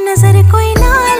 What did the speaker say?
नज़र कोई ना